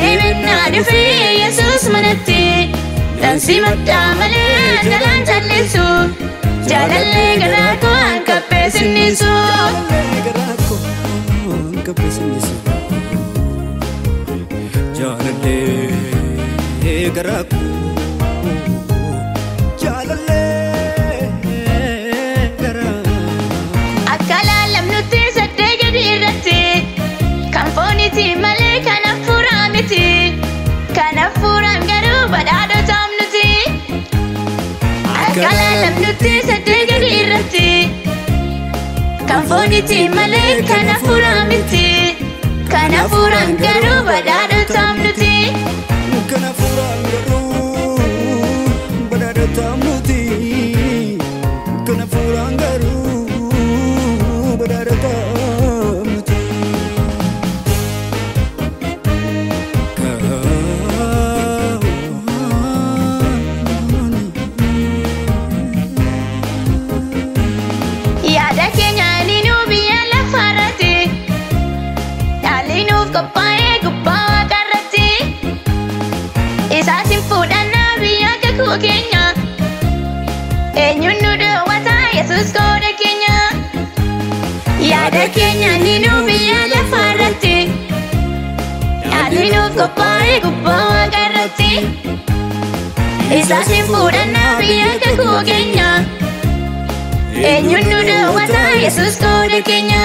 dhufee Yesuus manatti Dansi maddaa malee jalaan jallisu Jaalallee garaa koo hanqabbee sinnisu jaalallee garaa koo laalamnutti saddee gadi irratti Kan fooniti malee kan hafuuraa miti Kan hafuuraan garuu badhaadhotaam nuti Kan hafuuraan garuu Nuuf qophaa'ee gubbaa waaqarratti Isaatiin fuudhannaa biyya kakuu keenya Eenyuun nu dhoowwata Yesuus qooda keenya Yaada keenya ninuu biyya lafaarratti Dhaalli nuuf qophaa'ee gubbaa waaqarratti Isaatiin fuudhannaa biyya kakuu keenya Eenyuun nu dhoowwata Yesuus qooda keenya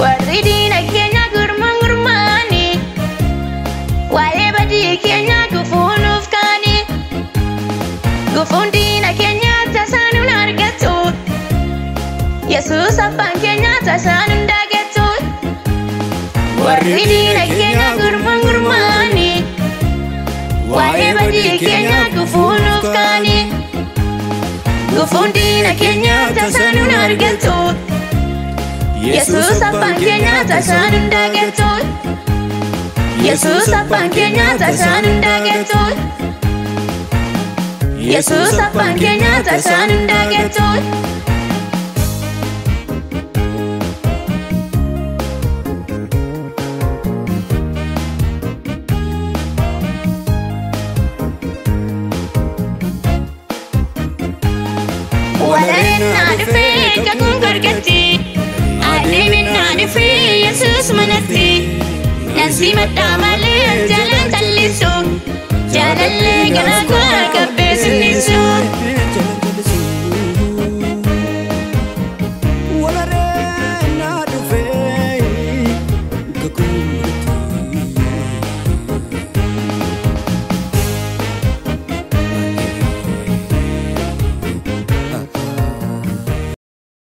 Warri diina keenya gurmaan gurmaani Waa'ee badii keenya gufuu nuuf kaani Gufuun diina keenya tasaa nun argatu Yesuus abbaan keenya tasaa nun daagattu Warri diina keenya gurmaan gurmaani Waa'ee badii keenya gufuu nuuf kaani Gufuun diina keenya tasaa nun argatu Yesuus abbaan keenya tasaa nun daagattu Yesuus abbaan keenya tasaa nun daagattu Yesuus abbaan keenya tasaa Jalan lagi nak kau nasii.